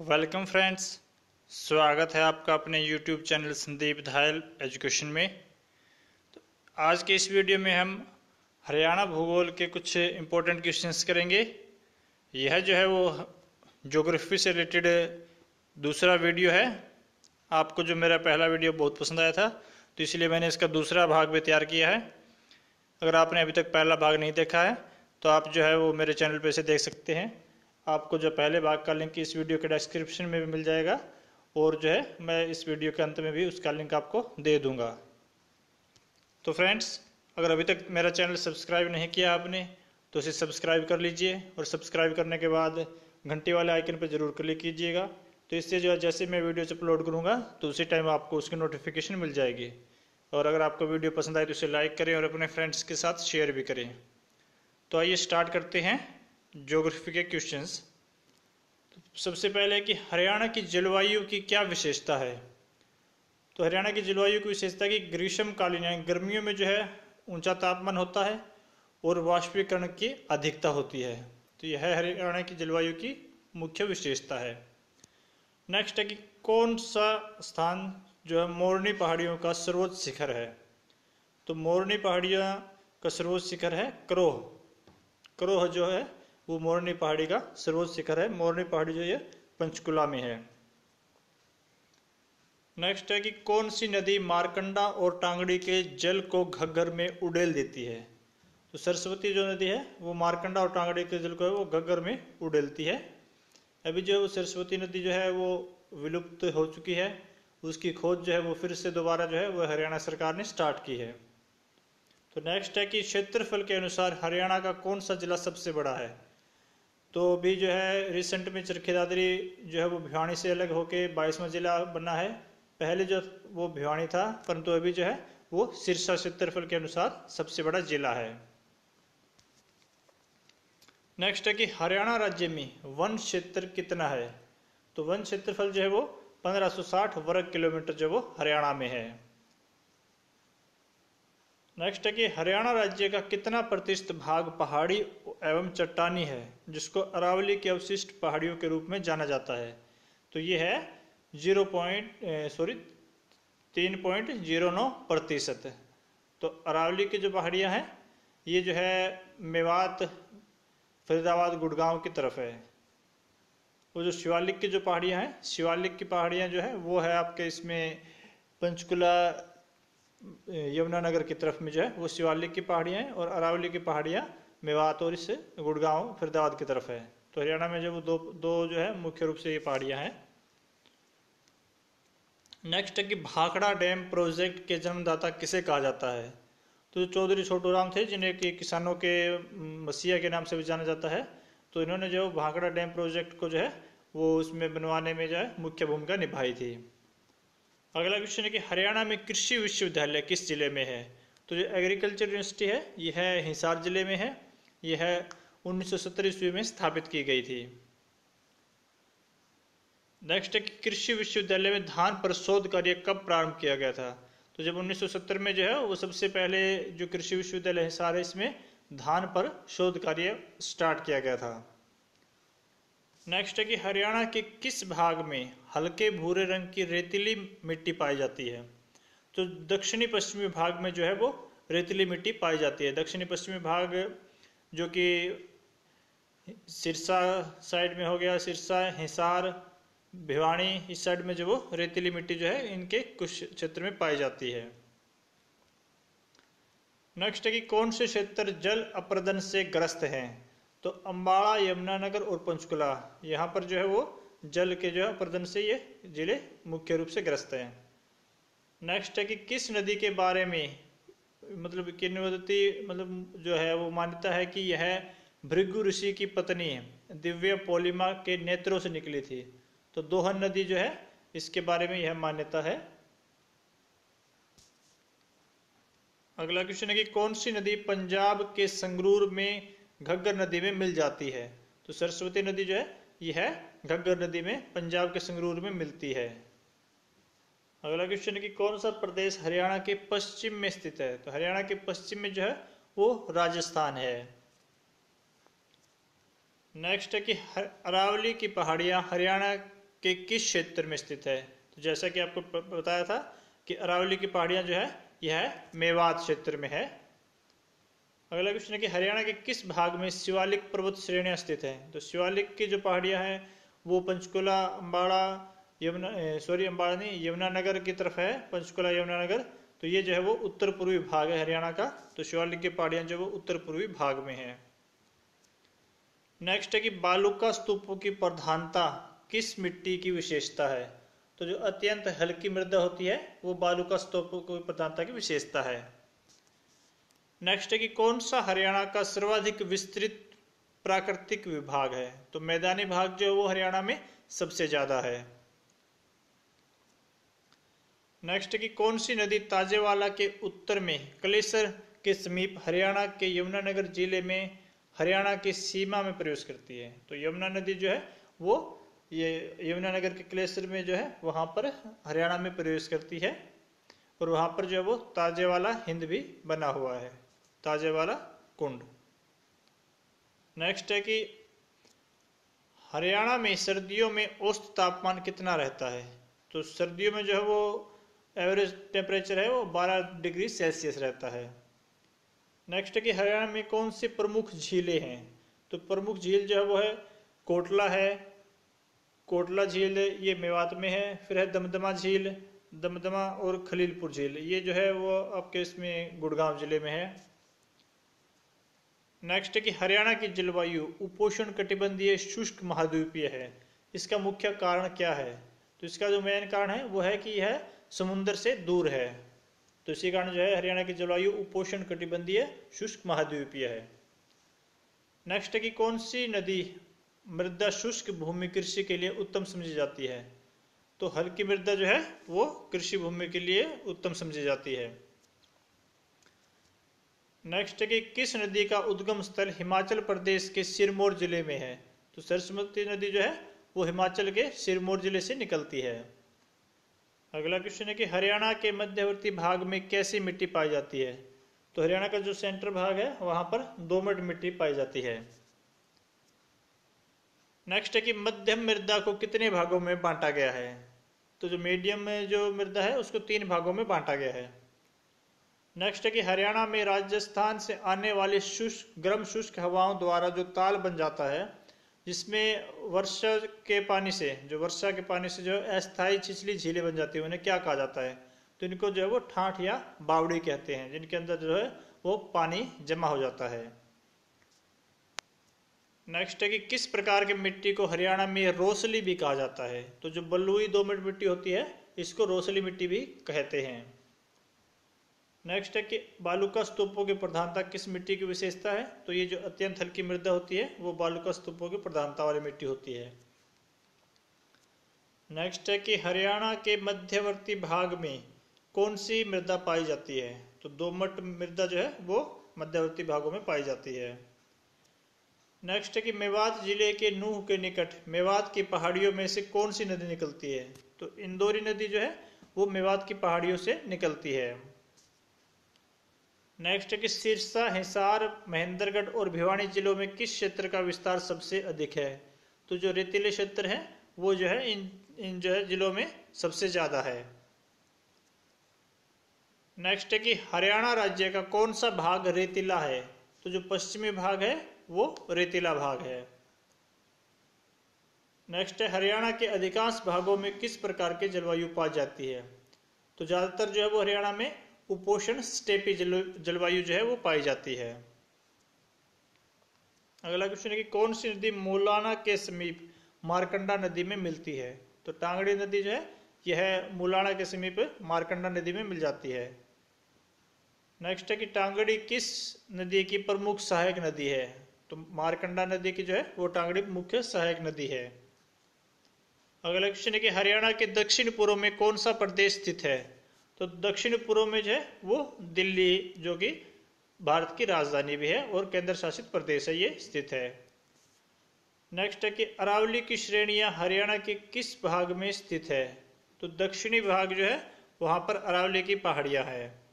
Welcome friends, स्वागत है आपका अपने YouTube channel Sandeep Dhayal education में। तो आज के इस वीडियो में हम हरियाणा भूगोल के कुछ इम्पोर्टेंट क्वेश्चंस करेंगे। यह जो है वो जोग्राफी से रिलेटेड दूसरा वीडियो है। आपको जो मेरा पहला वीडियो बहुत पसंद आया था तो इसलिए मैंने इसका दूसरा भाग भी तैयार किया है। अगर आपने अभी तक पहला भाग नहीं देखा है तो आप जो है वो मेरे चैनल पर से देख सकते हैं। आपको जो पहले भाग का लिंक इस वीडियो के डिस्क्रिप्शन में भी मिल जाएगा और जो है, मैं इस वीडियो के अंत में भी उसका लिंक आपको दे दूँगा। तो फ्रेंड्स अगर अभी तक मेरा चैनल सब्सक्राइब नहीं किया आपने तो इसे सब्सक्राइब कर लीजिए और सब्सक्राइब करने के बाद घंटी वाले आइकन पर ज़रूर क्लिक कीजिएगा। तो इससे जो है, जैसे मैं वीडियो अपलोड करूँगा तो उसी टाइम आपको उसकी नोटिफिकेशन मिल जाएगी। और अगर आपको वीडियो पसंद आए तो इसे लाइक करें और अपने फ्रेंड्स के साथ शेयर भी करें। तो आइए स्टार्ट करते हैं। ज्योग्राफी के क्वेश्चंस सबसे पहले कि हरियाणा की जलवायु की क्या विशेषता है? तो हरियाणा की जलवायु की विशेषता की ग्रीष्मकालीन यानी गर्मियों में जो है ऊँचा तापमान होता है और वाष्पीकरण की अधिकता होती है। तो यह हरियाणा की जलवायु की मुख्य विशेषता है। नेक्स्ट है कि कौन सा स्थान जो है मोरनी पहाड़ियों का सर्वोच्च शिखर है? तो मोरनी पहाड़ियों का सर्वोच्च शिखर है क्रोह। क्रोह जो है वो मोरनी पहाड़ी का सर्वोच्च शिखर है। मोरनी पहाड़ी जो है पंचकुला में है। नेक्स्ट है कि कौन सी नदी मारकंडा और टांगड़ी के जल को घग्गर में उड़ेल देती है? तो सरस्वती जो नदी है, वो मारकंडा और टांगड़ी के जल को है, वो घग्गर में उड़ेलती है। अभी जो सरस्वती नदी जो है, वो विलुप्त हो चुकी है। उसकी खोज जो है, वो फिर से दोबारा जो है, वो हरियाणा सरकार ने स्टार्ट की है। तो नेक्स्ट है कि क्षेत्रफल के अनुसार हरियाणा का कौन सा जिला सबसे बड़ा है? तो अभी जो है रिसेंट में चरखी दादरी जो है वो भिवानी से अलग होके बाईसवा जिला बना है। पहले जो वो भिवानी था, परंतु अभी जो है वो सिरसा क्षेत्रफल के अनुसार सबसे बड़ा जिला है। नेक्स्ट है कि हरियाणा राज्य में वन क्षेत्र कितना है? तो वन क्षेत्रफल जो है वो 1560 वर्ग किलोमीटर जो वो हरियाणा में है। नेक्स्ट है कि हरियाणा राज्य का कितना प्रतिशत भाग पहाड़ी एवं चट्टानी है, जिसको अरावली के अवशिष्ट पहाड़ियों के रूप में जाना जाता है। तो ये है ज़ीरो पॉइंट सॉरी, तीन पॉइंट ज़ीरो नौ प्रतिशत। तो अरावली की जो पहाड़ियाँ हैं, ये जो है मेवात, फरीदाबाद, गुड़गांव की तरफ़ है। वो जो शिवालिक की जो पहाड़ियाँ हैं, शिवालिक की पहाड़ियाँ जो है, वो है आपके इसमें पंचकुला यमुनानगर की तरफ़ में जो है, वो शिवालिक की पहाड़ियाँ हैं और अरावली की पहाड़ियाँ मेवात और इससे गुड़गांव फरीदाबाद की तरफ़ है। तो हरियाणा में जो दो दो जो है, मुख्य रूप से ये पहाड़ियाँ हैं। नेक्स्ट है कि भाखड़ा डैम प्रोजेक्ट के जन्मदाता किसे कहा जाता है? तो चौधरी छोटू राम थे, जिन्हें कि किसानों के मसीहा के नाम से भी जाना जाता है तो इन्होंने जो भाखड़ा डैम प्रोजेक्ट को जो है, वो उसमें बनवाने में जो है, मुख्य भूमिका निभाई थी। अगला क्वेश्चन है कि हरियाणा में कृषि विश्वविद्यालय किस ज़िले में है? तो जो एग्रीकल्चर यूनिवर्सिटी है यह है हिसार ज़िले में है यह है उन्नीस सौ ईस्वी में स्थापित की गई थी। नेक्स्ट है कि कृषि विश्वविद्यालय में धान पर शोध कार्य कब प्रारंभ किया गया था? तो जब 1970 में जो है, वो सबसे पहले जो कृषि विश्वविद्यालय हिसार है इसमें, धान पर शोध कार्य स्टार्ट किया गया था। नेक्स्ट है कि हरियाणा के किस भाग में हल्के भूरे रंग की रेतीली मिट्टी पाई जाती है? तो दक्षिणी पश्चिमी भाग में जो है वो रेतीली मिट्टी पाई जाती है। दक्षिणी पश्चिमी भाग जो कि सिरसा साइड में हो गया, सिरसा, हिसार, भिवानी, इस साइड में जो वो रेतीली मिट्टी जो है, इनके कुछ क्षेत्र में पाई जाती है। नेक्स्ट है कि कौन से क्षेत्र जल अप्रदन से ग्रस्त हैं? तो अम्बाड़ा यमुनानगर और पंचकुला, यहाँ पर जो है वो जल के जो है प्रदन से ये ज़िले मुख्य रूप से ग्रस्त हैं। नेक्स्ट है कि किस नदी के बारे में मतलब किन्वदती मतलब जो है वो मान्यता है कि यह भृगु ऋषि की पत्नी दिव्य पोलिमा के नेत्रों से निकली थी। तो दोहन नदी जो है, इसके बारे में यह मान्यता है। अगला क्वेश्चन है कि कौन सी नदी पंजाब के संगरूर में घग्गर नदी में मिल जाती है। तो सरस्वती नदी जो है यह घग्गर नदी में, पंजाब के संगरूर में मिलती है। अगला क्वेश्चन है कि कौन सा प्रदेश हरियाणा के पश्चिम में स्थित है? तो हरियाणा के पश्चिम में जो है, वो राजस्थान है। नेक्स्ट है कि अरावली की पहाड़ियाँ हरियाणा के किस क्षेत्र में स्थित है? तो जैसा कि आपको बताया था कि अरावली की पहाड़ियाँ जो है, यह मेवात क्षेत्र में है। अगला है कि हरियाणा के किस भाग में शिवालिक पर्वत श्रेणियाँ स्थित है? तो शिवालिक की जो पहाड़ियाँ हैं, वो पंचकुला अम्बाड़ा यमुना सॉरी अम्बाड़ा नहीं, यमुनानगर की तरफ़ है, पंचकुला, यमुनानगर। तो ये जो है वो उत्तर पूर्वी भाग है हरियाणा का। तो शिवालिक की पहाड़ियाँ जो वो उत्तर पूर्वी भाग में है। नेक्स्ट है कि बालुका स्तूपों की प्रधानता किस मिट्टी की विशेषता है? तो जो अत्यंत हल्की मृदा होती है, वो बालुका स्तूपों की प्रधानता की विशेषता है। नेक्स्ट है कि कौन सा हरियाणा का सर्वाधिक विस्तृत प्राकृतिक विभाग है? तो मैदानी भाग जो है वो हरियाणा में सबसे ज़्यादा है। नेक्स्ट की कौन सी नदी ताजेवाला के उत्तर में, कलेसर के समीप हरियाणा के यमुनानगर ज़िले में, हरियाणा की सीमा में प्रवेश करती है? तो यमुना नदी जो है वो, ये यमुनानगर के कलेसर में जो है, वहाँ पर हरियाणा में प्रवेश करती है। और वहाँ पर जो है वो ताजेवाला हिंद भी बना हुआ है। ताजे वाला कुंड। नेक्स्ट है कि हरियाणा में सर्दियों में औसत तापमान कितना रहता है? तो सर्दियों में जो है वो एवरेज टेम्परेचर है वो 12 डिग्री सेल्सियस रहता है। नेक्स्ट है कि हरियाणा में कौन सी प्रमुख झीलें हैं? तो प्रमुख झील जो है वो है कोटला है। कोटला झील ये मेवात में है, फिर है दमदमा झील, दमदमा और खलीलपुर झील। ये जो है वो आपके इसमें गुड़गांव ज़िले में है। नेक्स्ट है कि हरियाणा की जलवायु उपोषण कटिबंधीय शुष्क महाद्वीपीय है। इसका मुख्य कारण क्या है? तो इसका जो मेन कारण है, वो है कि यह समुद्र से दूर है। तो इसी कारण जो है, हरियाणा की जलवायु उपोषण कटिबंधीय शुष्क महाद्वीपीय है। नेक्स्ट है कि कौन सी नदी मृदा शुष्क भूमि कृषि के लिए उत्तम समझी जाती है? तो हल्की मृदा जो है, वो कृषि भूमि के लिए उत्तम समझी जाती है। नेक्स्ट है कि किस नदी का उद्गम स्थल हिमाचल प्रदेश के सिरमौर ज़िले में है? तो सरस्वती नदी जो है, वो हिमाचल के सिरमौर ज़िले से निकलती है। अगला क्वेश्चन है कि हरियाणा के मध्यवर्ती भाग में कैसी मिट्टी पाई जाती है? तो हरियाणा का जो सेंटर भाग है, वहाँ पर दोमट मिट्टी पाई जाती है। नेक्स्ट है कि मध्यम मृदा को कितने भागों में बांटा गया है? तो जो मीडियम में जो मृदा है, उसको तीन भागों में बांटा गया है। नेक्स्ट है कि हरियाणा में राजस्थान से आने वाली शुष्क, गर्म शुष्क हवाओं द्वारा जो ताल बन जाता है, जिसमें वर्षा के पानी से, जो वर्षा के पानी से जो अस्थायी छिछली झीलें बन जाती है, उन्हें क्या कहा जाता है? तो इनको जो है वो ठाठ या बावड़ी कहते हैं, जिनके अंदर जो है वो पानी जमा हो जाता है। नेक्स्ट है कि किस प्रकार की मिट्टी को हरियाणा में रोसली भी कहा जाता है? तो जो बलुई दोमट मिट्टी होती है, इसको रोसली मिट्टी भी कहते हैं। नेक्स्ट है कि बालुका स्तूपों की प्रधानता किस मिट्टी की विशेषता है? तो ये जो अत्यंत हल्की मृदा होती है, वो बालुका स्तूपों की प्रधानता वाली मिट्टी होती है। नेक्स्ट है कि हरियाणा के मध्यवर्ती भाग में कौन सी मृदा पाई जाती है? तो दोमट मृदा जो है, वो मध्यवर्ती भागों में पाई जाती है। नेक्स्ट है कि मेवात ज़िले के नूह के निकट, मेवात की पहाड़ियों में से कौन सी नदी निकलती है? तो इंदौरी नदी जो है, वो मेवात की पहाड़ियों से निकलती है। नेक्स्ट है कि सिरसा हिसार, महेंद्रगढ़ और भिवानी जिलों में किस क्षेत्र का विस्तार सबसे अधिक है? तो जो रेतीले क्षेत्र है, वो जो है, इन इन जो है जिलों में सबसे ज़्यादा है। नेक्स्ट है कि हरियाणा राज्य का कौन सा भाग रेतीला है? तो जो पश्चिमी भाग है, वो रेतीला भाग है। नेक्स्ट है, हरियाणा के अधिकांश भागों में किस प्रकार की जलवायु पाई जाती है? तो ज़्यादातर जो है वो हरियाणा में उपोषण स्टेपी जल जलवायु जो है वो पाई जाती है। अगला क्वेश्चन है कि कौन सी नदी मोलाना के समीप मारकंडा नदी में मिलती है? तो टांगड़ी नदी जो है, यह मुलाना के समीप मारकंडा नदी में मिल जाती है। नेक्स्ट है कि टांगड़ी किस नदी की प्रमुख सहायक नदी है? तो मारकंडा नदी की जो है, वो टांगड़ी मुख्य सहायक नदी है। अगला क्वेश्चन है कि हरियाणा के दक्षिण पूर्व में कौन सा प्रदेश स्थित है? तो दक्षिण पूर्व में जो है, वो दिल्ली जो कि भारत की राजधानी भी है और केंद्र शासित प्रदेश है, ये स्थित है। नेक्स्ट है कि अरावली की श्रेणियाँ हरियाणा के किस भाग में स्थित है? तो दक्षिणी भाग जो है, वहाँ पर अरावली की पहाड़ियाँ है।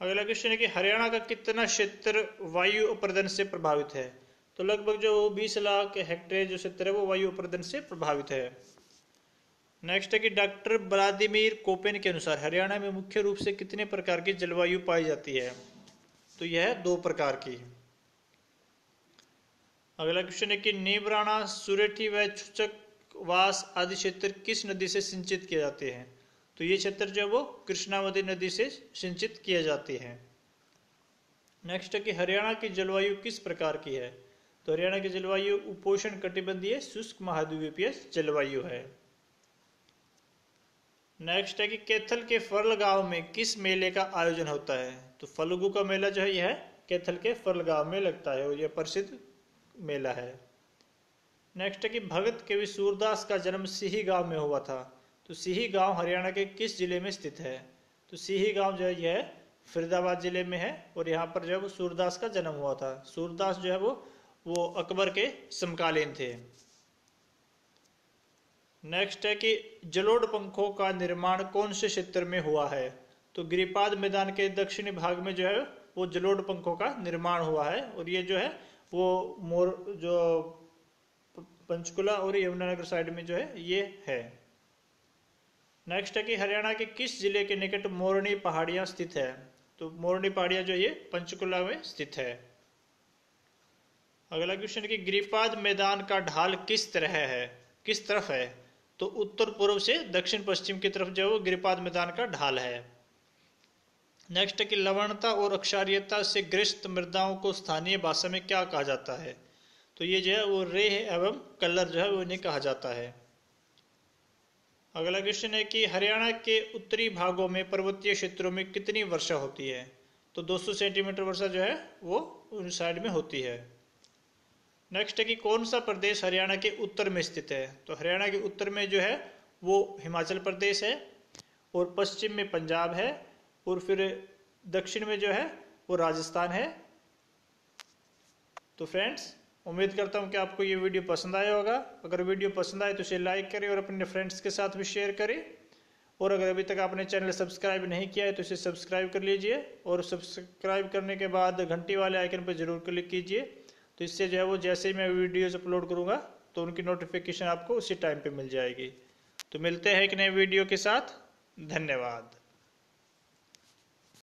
अगला क्वेश्चन है कि हरियाणा का कितना क्षेत्र वायु अपर्दन से प्रभावित है? तो लगभग जो बीस लाख हेक्टेयर जो क्षेत्र है, वो वायु प्रदूषण से प्रभावित है। नेक्स्ट है कि डॉक्टर व्लादिमीर कोपेन के अनुसार, हरियाणा में मुख्य रूप से कितने प्रकार की जलवायु पाई जाती है? तो यह है दो प्रकार की। अगला क्वेश्चन है कि नीबराणा सुरेठी व छुचक वास आदि क्षेत्र किस नदी से सिंचित किए जाते हैं? तो ये क्षेत्र जो है वो कृष्णावती नदी से सिंचित किए जाते हैं। नेक्स्ट है कि हरियाणा की जलवायु किस प्रकार की है? तो हरियाणा की जलवायु उपोषण कटिबंधीय शुष्क महाद्वीपीय जलवायु है। नेक्स्ट है कि कैथल के फरल गाँव में किस मेले का आयोजन होता है? तो फलगु का मेला जो है, यह कैथल के फरल गाँव में लगता है और यह प्रसिद्ध मेला है। नेक्स्ट है कि भगत कवि सूरदास का जन्म सिही गाँव में हुआ था। तो सिही गाँव हरियाणा के किस ज़िले में स्थित है? तो सिही गाँव जो है, यह फरीदाबाद ज़िले में है और यहाँ पर जो है वो सूरदास का जन्म हुआ था। सूरदास जो है वो वो अकबर के समकालीन थे। नेक्स्ट है कि जलोढ़ पंखों का निर्माण कौन से क्षेत्र में हुआ है? तो गिरिपाद मैदान के दक्षिणी भाग में जो है, वो जलोढ़ पंखों का निर्माण हुआ है और ये जो है, वो मोर, जो पंचकुला और यमुनानगर साइड में जो है, ये है। नेक्स्ट है कि हरियाणा के किस ज़िले के निकट मोरनी पहाड़ियाँ स्थित है? तो मोरनी पहाड़ियाँ जो ये पंचकुला में स्थित है। अगला क्वेश्चन है कि गिरिपाद मैदान का ढाल किस तरह है? किस तरफ़ है? तो उत्तर पूर्व से दक्षिण पश्चिम की तरफ़ जो है वो गिरिपाद मैदान का ढाल है। नेक्स्ट कि लवणता और अक्षारियता से ग्रस्त मृदाओं को स्थानीय भाषा में क्या कहा जाता है? तो ये जो है वो रेह एवं कलर जो है वो इन्हें कहा जाता है। अगला क्वेश्चन है कि हरियाणा के उत्तरी भागों में पर्वतीय क्षेत्रों में कितनी वर्षा होती है? तो 200 सेंटीमीटर वर्षा जो है वो उन साइड में होती है। नेक्स्ट है कि कौन सा प्रदेश हरियाणा के उत्तर में स्थित है? तो हरियाणा के उत्तर में जो है, वो हिमाचल प्रदेश है और पश्चिम में पंजाब है और फिर दक्षिण में जो है, वो राजस्थान है। तो फ्रेंड्स, उम्मीद करता हूँ कि आपको ये वीडियो पसंद आया होगा। अगर वीडियो पसंद आए तो इसे लाइक करें और अपने फ्रेंड्स के साथ भी शेयर करें। और अगर अभी तक आपने चैनल सब्सक्राइब नहीं किया है तो इसे सब्सक्राइब कर लीजिए और सब्सक्राइब करने के बाद घंटी वाले आइकन पर ज़रूर क्लिक कीजिए। तो इससे जो है वो जैसे ही मैं वीडियोज़ अपलोड करूँगा तो उनकी नोटिफिकेशन आपको उसी टाइम पर मिल जाएगी। तो मिलते हैं एक नए वीडियो के साथ। धन्यवाद।